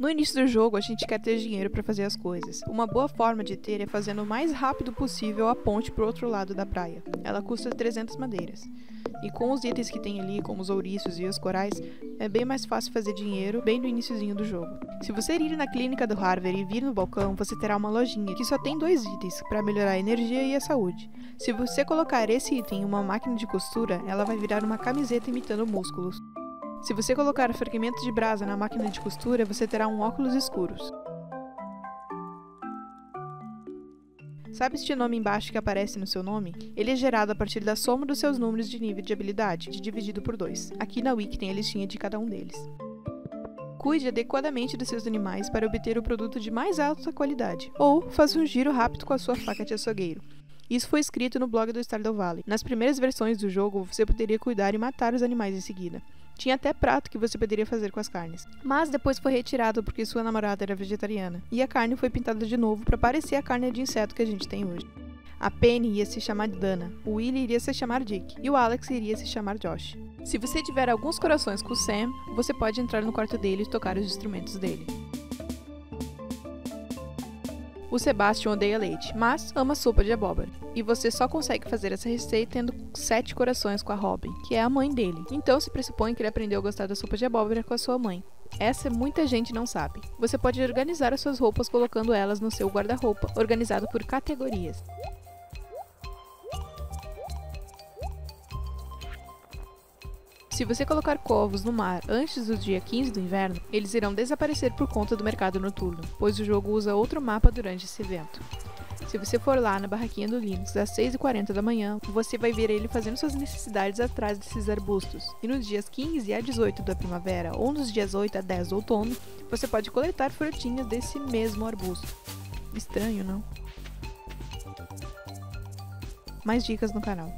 No início do jogo, a gente quer ter dinheiro para fazer as coisas. Uma boa forma de ter é fazendo o mais rápido possível a ponte pro outro lado da praia. Ela custa 300 madeiras. E com os itens que tem ali, como os ouriços e os corais, é bem mais fácil fazer dinheiro bem no iníciozinho do jogo. Se você ir na clínica do Harvard e vir no balcão, você terá uma lojinha que só tem dois itens para melhorar a energia e a saúde. Se você colocar esse item em uma máquina de costura, ela vai virar uma camiseta imitando músculos. Se você colocar fragmentos de brasa na máquina de costura, você terá um óculos escuros. Sabe este nome embaixo que aparece no seu nome? Ele é gerado a partir da soma dos seus números de nível de habilidade, dividido por 2. Aqui na Wiki tem a listinha de cada um deles. Cuide adequadamente dos seus animais para obter o produto de mais alta qualidade, ou faça um giro rápido com a sua faca de açougueiro. Isso foi escrito no blog do Stardew Valley. Nas primeiras versões do jogo, você poderia cuidar e matar os animais em seguida. Tinha até prato que você poderia fazer com as carnes. Mas depois foi retirado porque sua namorada era vegetariana. E a carne foi pintada de novo para parecer a carne de inseto que a gente tem hoje. A Penny ia se chamar Dana, o Willie iria se chamar Dick e o Alex iria se chamar Josh. Se você tiver alguns corações com o Sam, você pode entrar no quarto dele e tocar os instrumentos dele. O Sebastian odeia leite, mas ama sopa de abóbora. E você só consegue fazer essa receita tendo sete corações com a Robin, que é a mãe dele. Então se pressupõe que ele aprendeu a gostar da sopa de abóbora com a sua mãe. Essa muita gente não sabe. Você pode organizar as suas roupas colocando elas no seu guarda-roupa, organizado por categorias. Se você colocar covos no mar antes do dia 15 do inverno, eles irão desaparecer por conta do mercado noturno, pois o jogo usa outro mapa durante esse evento. Se você for lá na barraquinha do Linux às 6h40 da manhã, você vai ver ele fazendo suas necessidades atrás desses arbustos. E nos dias 15 a 18 da primavera ou nos dias 8 a 10 do outono, você pode coletar frutinhas desse mesmo arbusto. Estranho, não? Mais dicas no canal.